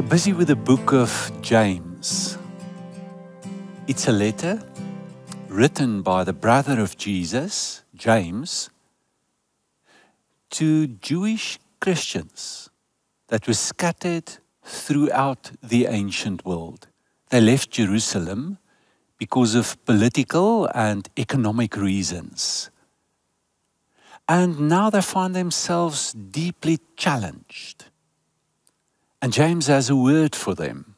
are busy with the book of James. It's a letter written by the brother of Jesus, James, to Jewish Christians that were scattered throughout the ancient world. They left Jerusalem because of political and economic reasons. And now they find themselves deeply challenged. And James has a word for them.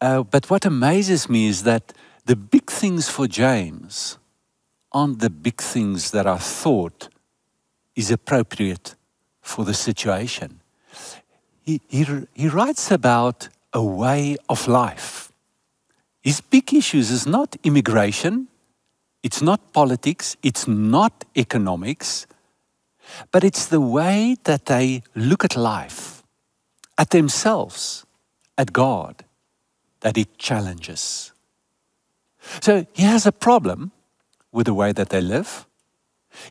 Uh, but what amazes me is that the big things for James aren't the big things that I thought is appropriate for the situation. He, he, he writes about a way of life. His big issues is not immigration, it's not politics, it's not economics, but it's the way that they look at life, at themselves, at God, that it challenges. So he has a problem with the way that they live.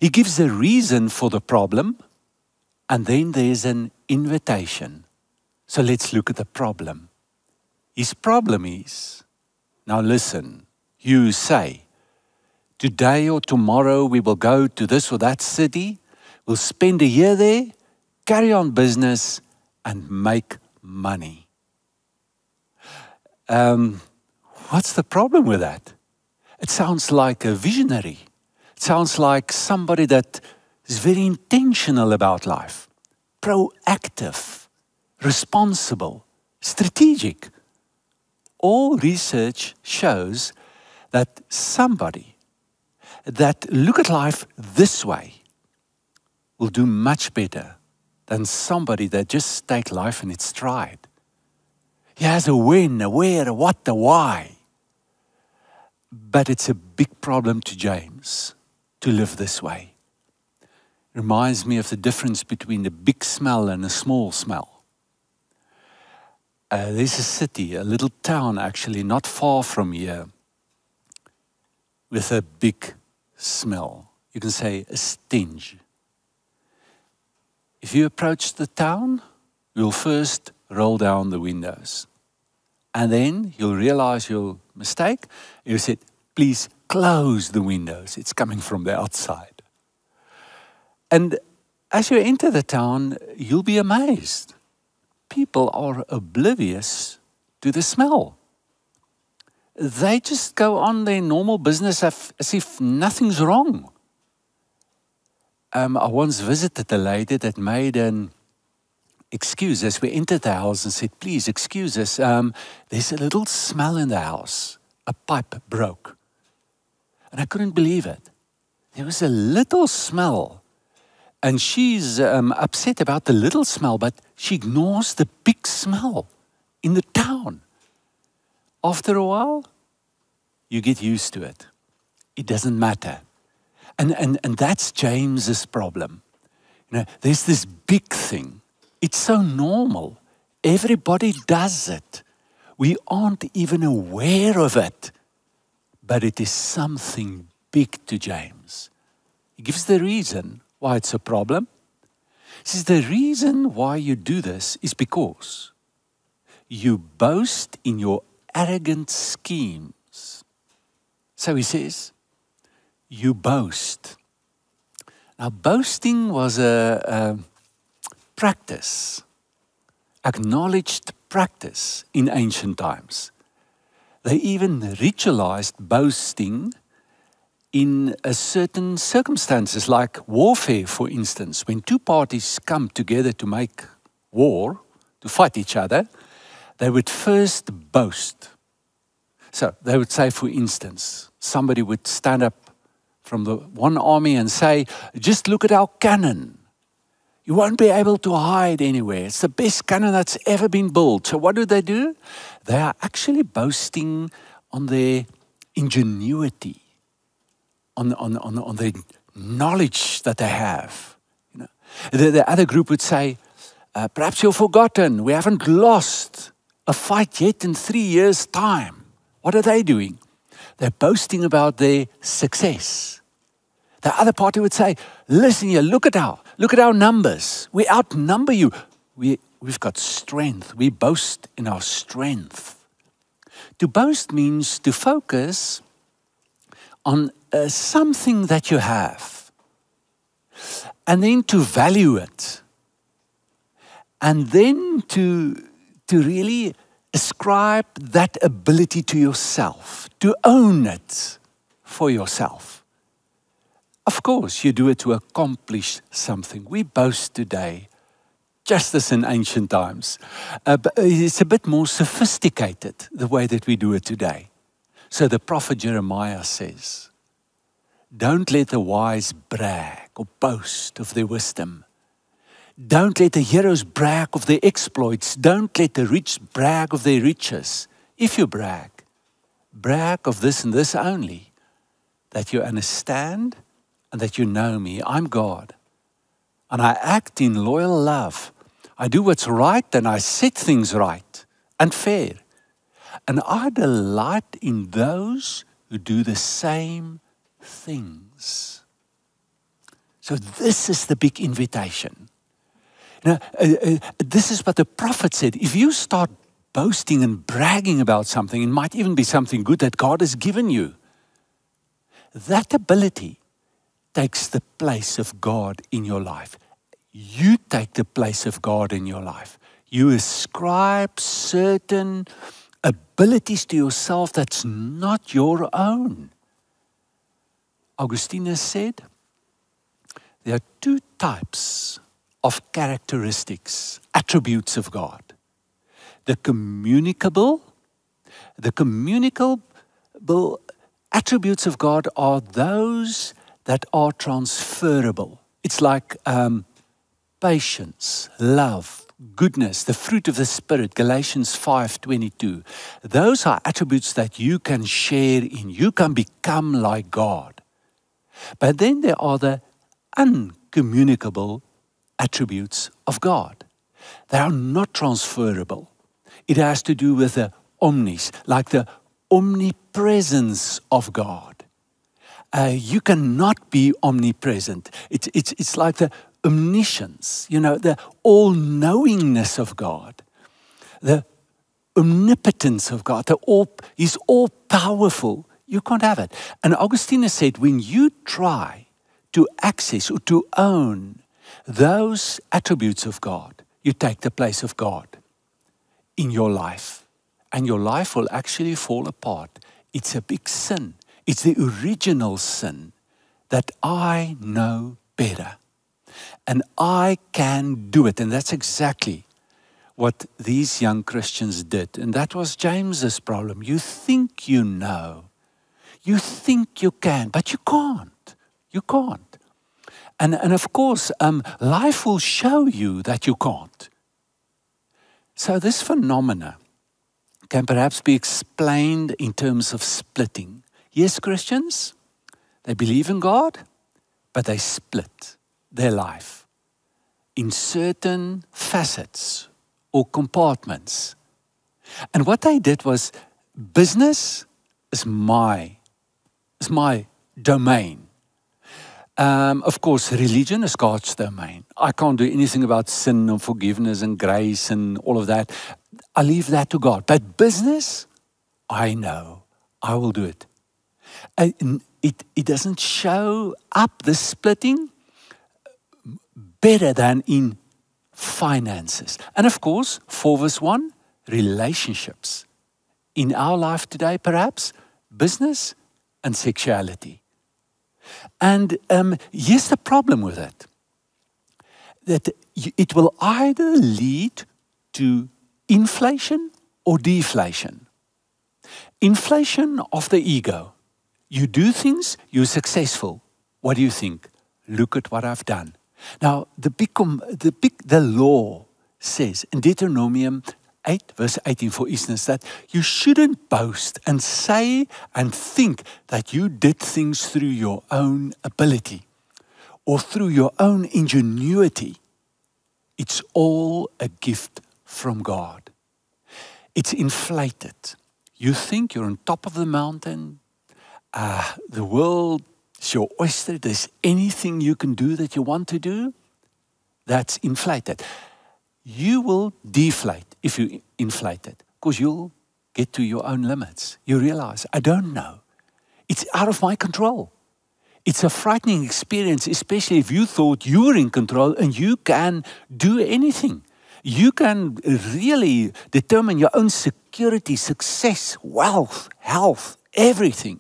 He gives a reason for the problem, and then there's an invitation. So let's look at the problem. His problem is now listen, you say, today or tomorrow we will go to this or that city, we'll spend a year there, carry on business, and make money. Um, what's the problem with that? It sounds like a visionary. It sounds like somebody that is very intentional about life, proactive, responsible, strategic. All research shows that somebody that look at life this way will do much better than somebody that just takes life in its stride. He has a when, a where, a what, a why. But it's a big problem to James to live this way. Reminds me of the difference between a big smell and a small smell. Uh, there's a city, a little town actually, not far from here, with a big smell. You can say a stench. If you approach the town, you'll first roll down the windows. And then you'll realize your mistake. You said, please close the windows. It's coming from the outside. And as you enter the town, you'll be amazed. People are oblivious to the smell. They just go on their normal business as if nothing's wrong. Um, I once visited a lady that made an excuse as we entered the house and said, Please excuse us. Um, there's a little smell in the house. A pipe broke. And I couldn't believe it. There was a little smell. And she's um, upset about the little smell, but she ignores the big smell in the town. After a while, you get used to it. It doesn't matter. And, and, and that's James's problem. You know, there's this big thing it's so normal. Everybody does it. We aren't even aware of it. But it is something big to James. He gives the reason why it's a problem. He says the reason why you do this is because you boast in your arrogant schemes. So he says, you boast. Now, boasting was a, a practice, acknowledged practice in ancient times. They even ritualized boasting in a certain circumstances, like warfare, for instance. When two parties come together to make war, to fight each other, they would first boast. So they would say, for instance, somebody would stand up from the one army and say, Just look at our cannon. You won't be able to hide anywhere. It's the best cannon that's ever been built. So, what do they do? They are actually boasting on their ingenuity, on, on, on, on the knowledge that they have. You know? the, the other group would say, uh, Perhaps you've forgotten, we haven't lost a fight yet in three years' time. What are they doing? They're boasting about their success. The other party would say, Listen here, look at our Look at our numbers. We outnumber you. We we've got strength. We boast in our strength. To boast means to focus on uh, something that you have and then to value it and then to, to really ascribe that ability to yourself, to own it for yourself. Of course, you do it to accomplish something. We boast today, just as in ancient times. Uh, but it's a bit more sophisticated, the way that we do it today. So the prophet Jeremiah says, Don't let the wise brag or boast of their wisdom don't let the heroes brag of their exploits. Don't let the rich brag of their riches. If you brag, brag of this and this only that you understand and that you know me. I'm God. And I act in loyal love. I do what's right and I set things right and fair. And I delight in those who do the same things. So, this is the big invitation. Now, uh, uh, this is what the prophet said. If you start boasting and bragging about something, it might even be something good that God has given you. That ability takes the place of God in your life. You take the place of God in your life. You ascribe certain abilities to yourself that's not your own. Augustinus said there are two types of characteristics, attributes of God. The communicable, the communicable attributes of God are those that are transferable. It's like um, patience, love, goodness, the fruit of the Spirit, Galatians 5:22. Those are attributes that you can share in. You can become like God. But then there are the uncommunicable attributes of God. They are not transferable. It has to do with the omnis, like the omnipresence of God. Uh, you cannot be omnipresent. It's, it's, it's like the omniscience, you know, the all knowingness of God, the omnipotence of God. The all, he's all powerful. You can't have it. And Augustinus said, when you try to access or to own those attributes of God, you take the place of God in your life. And your life will actually fall apart. It's a big sin. It's the original sin that I know better. And I can do it. And that's exactly what these young Christians did. And that was James's problem. You think you know, you think you can, but you can't. You can't. And, and of course, um, life will show you that you can't. So, this phenomena can perhaps be explained in terms of splitting. Yes, Christians, they believe in God, but they split their life in certain facets or compartments. And what they did was business is my is my domain. Um, of course, religion is God's domain. I can't do anything about sin and forgiveness and grace and all of that. I leave that to God. But business, I know. I will do it. It, it doesn't show up the splitting better than in finances. And of course, 4 verse 1, relationships. In our life today, perhaps, business and sexuality. And um, here's the problem with it that it will either lead to inflation or deflation. Inflation of the ego. You do things, you're successful. What do you think? Look at what I've done. Now, the big, the big, the law says in Deuteronomium 8, verse 18, for instance, that you shouldn't boast and say and think that you did things through your own ability or through your own ingenuity. It's all a gift from God. It's inflated. You think you're on top of the mountain, uh, the world is your oyster, there's anything you can do that you want to do, that's inflated. you will deflate if you inflate it because you'll get to your own limits. You realize, I don't know. It's out of my control. It's a frightening experience, especially if you thought you were in control and you can do anything. You can really determine your own security, success, wealth, health, everything.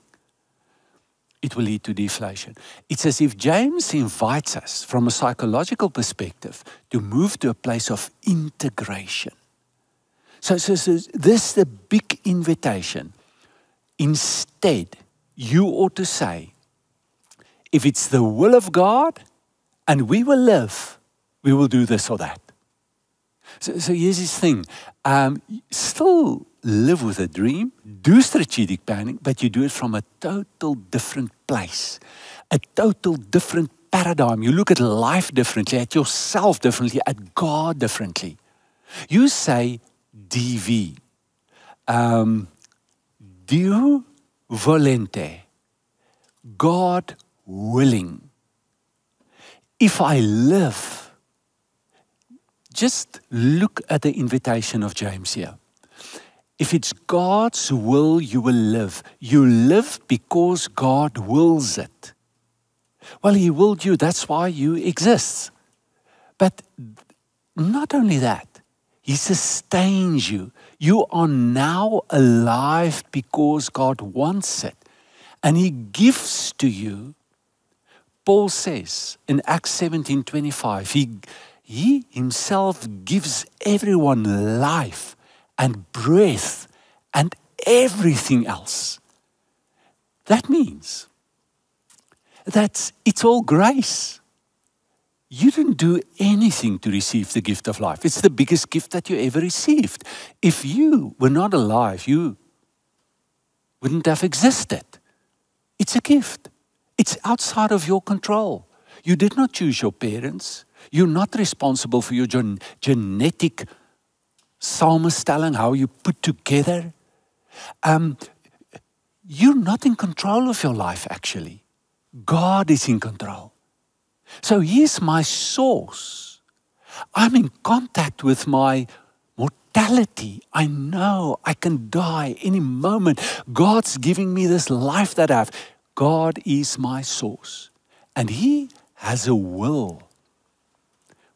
It will lead to deflation. It's as if James invites us from a psychological perspective to move to a place of integration. So, so, so this is the big invitation. Instead, you ought to say, if it's the will of God and we will live, we will do this or that. So, so here's this thing. Um, still live with a dream, do strategic planning, but you do it from a total different place, a total different paradigm. You look at life differently, at yourself differently, at God differently. You say DV. Um, Deo volente. God willing. If I live, just look at the invitation of James here. If it's God's will, you will live. You live because God wills it. Well, He willed you, that's why you exist. But not only that, He sustains you. You are now alive because God wants it. And He gives to you Paul says in Acts 17 25, he, he himself gives everyone life and breath and everything else. That means that it's all grace. You didn't do anything to receive the gift of life. It's the biggest gift that you ever received. If you were not alive, you wouldn't have existed. It's a gift. It's outside of your control. You did not choose your parents. You're not responsible for your gen genetic samenstelling, how you put together. Um, you're not in control of your life, actually. God is in control. So He's my source. I'm in contact with my mortality. I know I can die any moment. God's giving me this life that I have. God is my source, and He has a will.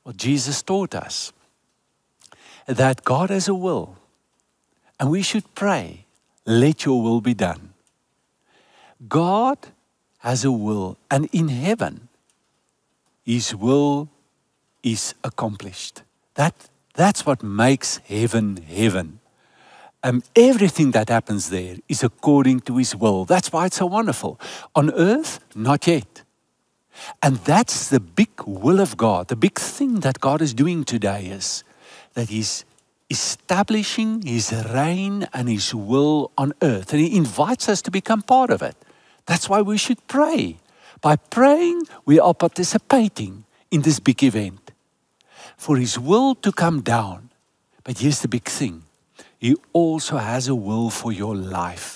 Well, Jesus taught us that God has a will, and we should pray, Let your will be done. God has a will, and in heaven, His will is accomplished. That, that's what makes heaven heaven um, everything that happens there is according to His will. That's why it's so wonderful. On earth, not yet. And that's the big will of God. The big thing that God is doing today is that He's establishing His reign and His will on earth. And He invites us to become part of it. That's why we should pray. By praying, we are participating in this big event. For His will to come down. But here's the big thing he also has a will for your life.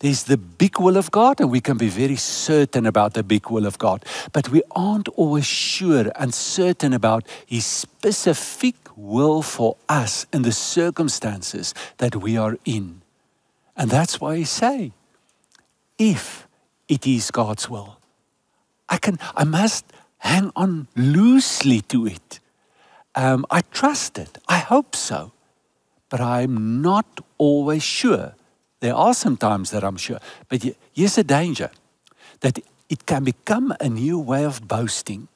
There's the big will of God, and we can be very certain about the big will of God, but we aren't always sure and certain about His specific will for us in the circumstances that we are in. And that's why He say, if it is God's will, I can, I must hang on loosely to it. Um, I trust it. I hope so but I'm not always sure. There are some times that I'm sure, but here's a danger that it can become a new way of boasting.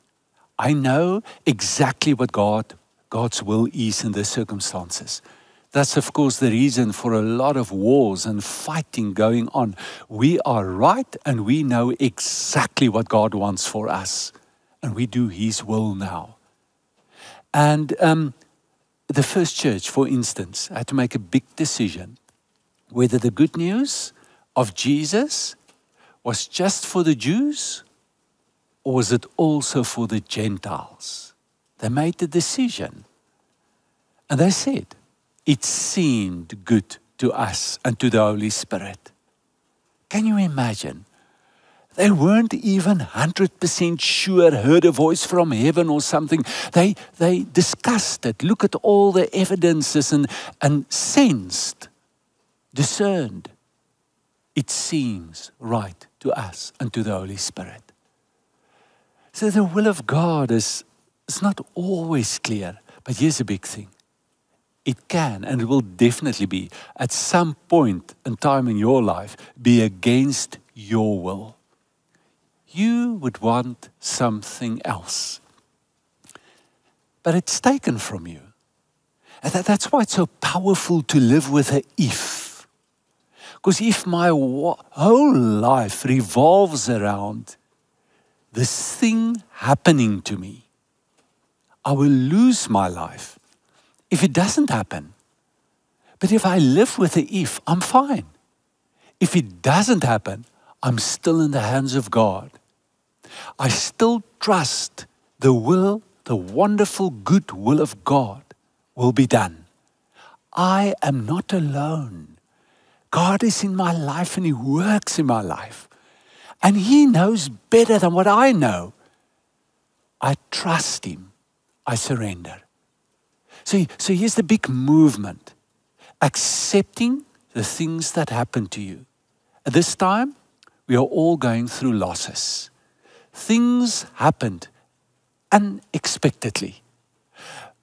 I know exactly what God, God's will is in the circumstances. That's, of course, the reason for a lot of wars and fighting going on. We are right and we know exactly what God wants for us, and we do His will now. And um, the first church, for instance, had to make a big decision whether the good news of Jesus was just for the Jews or was it also for the Gentiles? They made the decision. And they said, It seemed good to us and to the Holy Spirit. Can you imagine? They weren't even 100% sure, heard a voice from heaven or something. They, they discussed it, looked at all the evidences and, and sensed, discerned. It seems right to us and to the Holy Spirit. So the will of God is, is not always clear, but here's a big thing. It can and it will definitely be at some point in time in your life be against your will. You would want something else. But it's taken from you. And that, that's why it's so powerful to live with a if. Because if my whole life revolves around this thing happening to me, I will lose my life if it doesn't happen. But if I live with the if, I'm fine. If it doesn't happen, I'm still in the hands of God. I still trust the will, the wonderful good will of God will be done. I am not alone. God is in my life and He works in my life. And He knows better than what I know. I trust Him. I surrender. So, so here's the big movement accepting the things that happen to you. At this time, we are all going through losses. Things happened unexpectedly.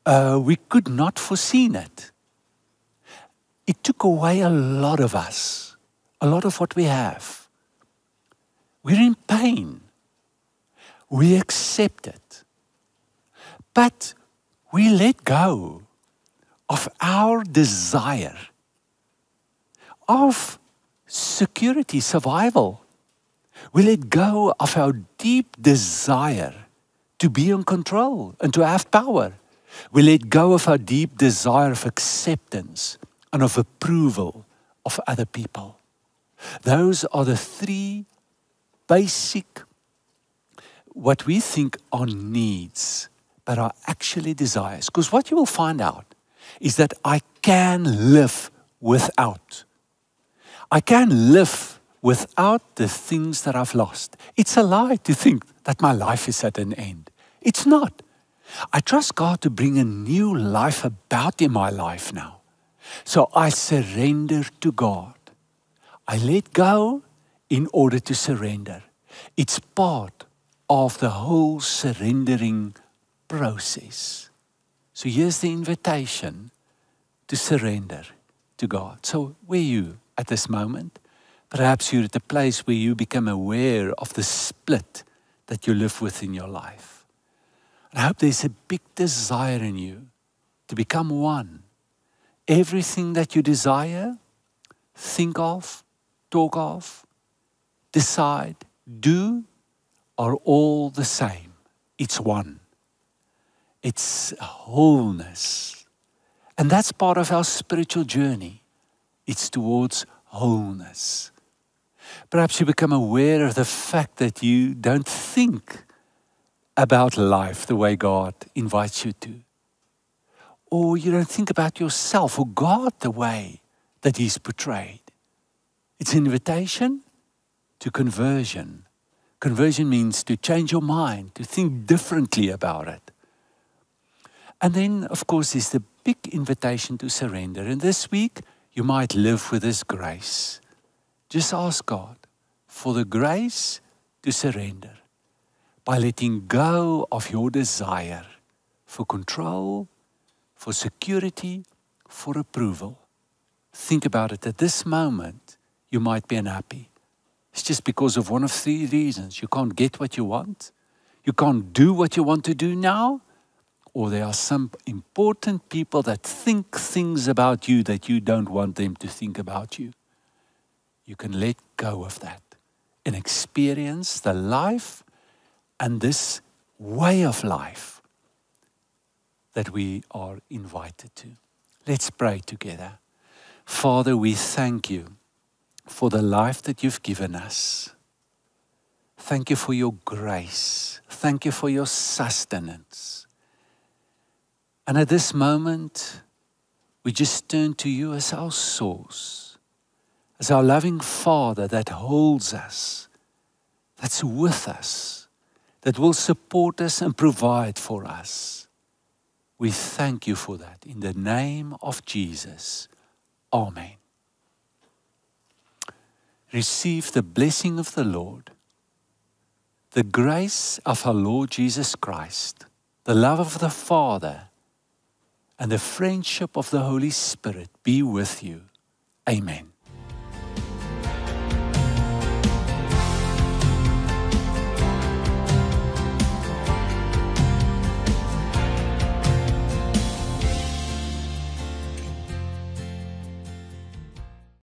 Uh, we could not foreseen it. It took away a lot of us, a lot of what we have. We're in pain. We accept it. But we let go of our desire of security, survival. We let go of our deep desire to be in control and to have power. We let go of our deep desire of acceptance and of approval of other people. Those are the three basic, what we think are needs but are actually desires. Because what you will find out is that I can live without. I can live without the things that I've lost. It's a lie to think that my life is at an end. It's not. I trust God to bring a new life about in my life now. So I surrender to God. I let go in order to surrender. It's part of the whole surrendering process. So here's the invitation to surrender to God. So, where you at this moment? Perhaps you're at a place where you become aware of the split that you live with in your life. I hope there's a big desire in you to become one. Everything that you desire, think of, talk of, decide, do, are all the same. It's one. It's wholeness. And that's part of our spiritual journey. It's towards wholeness. Perhaps you become aware of the fact that you don't think about life the way God invites you to. Or you don't think about yourself or God the way that He's portrayed. It's an invitation to conversion. Conversion means to change your mind, to think differently about it. And then, of course, is the big invitation to surrender. And this week, you might live with this grace. Just ask God for the grace to surrender by letting go of your desire for control, for security, for approval. Think about it. At this moment, you might be unhappy. It's just because of one of three reasons. You can't get what you want. You can't do what you want to do now or there are some important people that think things about you that you don't want them to think about you. You can let go of that and experience the life and this way of life that we are invited to. Let's pray together. Father, we thank you for the life that you've given us. Thank you for your grace. Thank you for your sustenance. And at this moment, we just turn to you as our source, as our loving Father that holds us, that's with us, that will support us and provide for us. We thank you for that. In the name of Jesus. Amen. Receive the blessing of the Lord, the grace of our Lord Jesus Christ, the love of the Father, and the friendship of the Holy Spirit be with you. Amen.